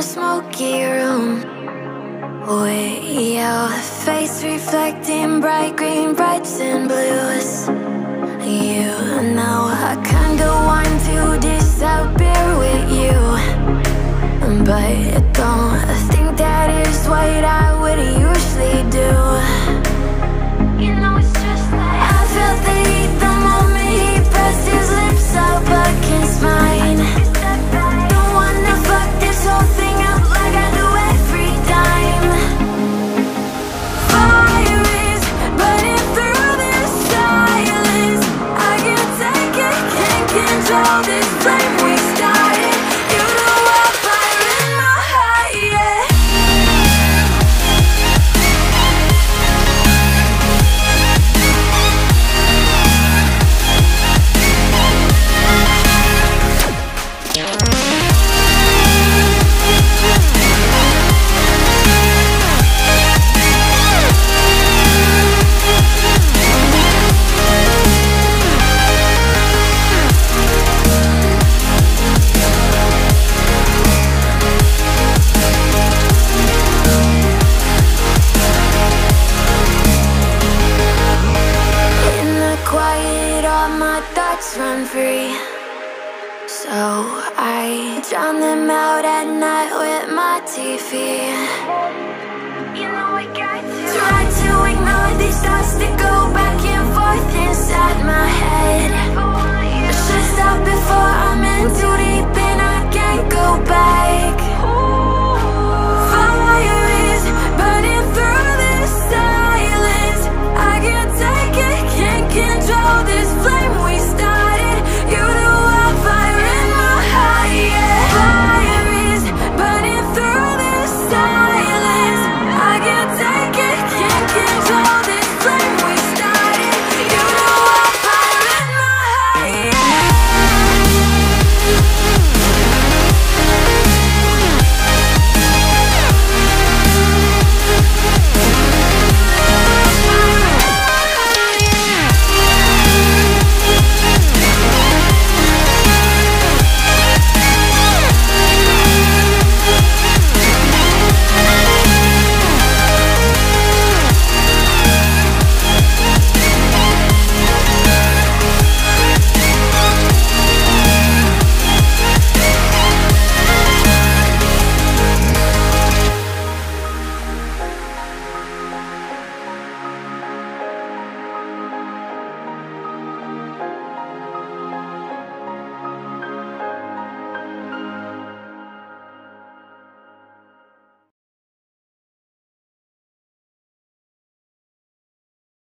a smoky room With your face reflecting bright green, brights and blues. You know I kinda want to disappear with you But don't think that is what I would usually do run free. So I drown them out at night with my TV. You know I got to. Try to ignore these thoughts that go back and forth inside my head. Should stop before